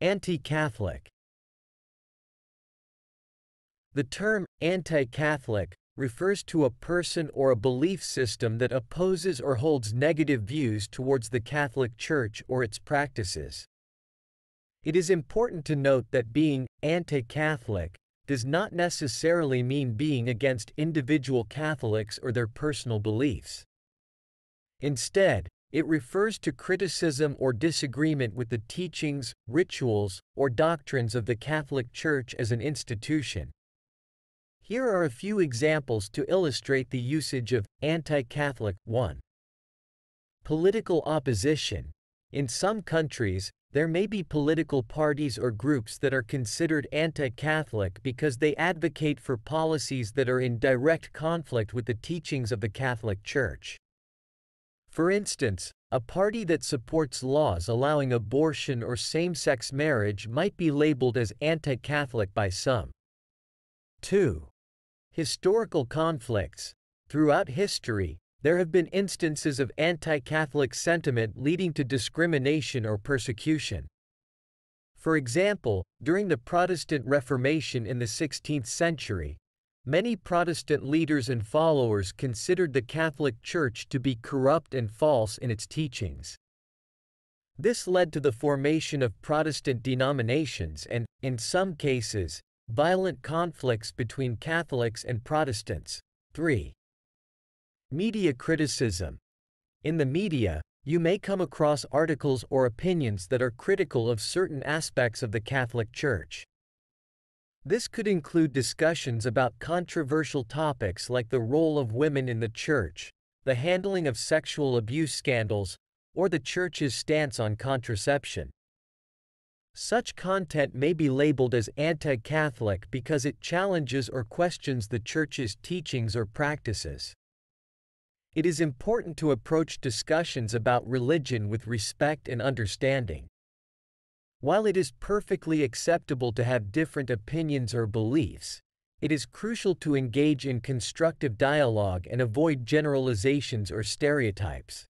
Anti-Catholic The term anti-Catholic refers to a person or a belief system that opposes or holds negative views towards the Catholic Church or its practices. It is important to note that being anti-Catholic does not necessarily mean being against individual Catholics or their personal beliefs. Instead, it refers to criticism or disagreement with the teachings, rituals, or doctrines of the Catholic Church as an institution. Here are a few examples to illustrate the usage of anti-Catholic 1. Political opposition. In some countries, there may be political parties or groups that are considered anti-Catholic because they advocate for policies that are in direct conflict with the teachings of the Catholic Church. For instance, a party that supports laws allowing abortion or same-sex marriage might be labeled as anti-Catholic by some. 2. Historical conflicts. Throughout history, there have been instances of anti-Catholic sentiment leading to discrimination or persecution. For example, during the Protestant Reformation in the 16th century, many Protestant leaders and followers considered the Catholic Church to be corrupt and false in its teachings. This led to the formation of Protestant denominations and, in some cases, Violent conflicts between Catholics and Protestants. 3. Media criticism. In the media, you may come across articles or opinions that are critical of certain aspects of the Catholic Church. This could include discussions about controversial topics like the role of women in the Church, the handling of sexual abuse scandals, or the Church's stance on contraception. Such content may be labeled as anti-Catholic because it challenges or questions the Church's teachings or practices. It is important to approach discussions about religion with respect and understanding. While it is perfectly acceptable to have different opinions or beliefs, it is crucial to engage in constructive dialogue and avoid generalizations or stereotypes.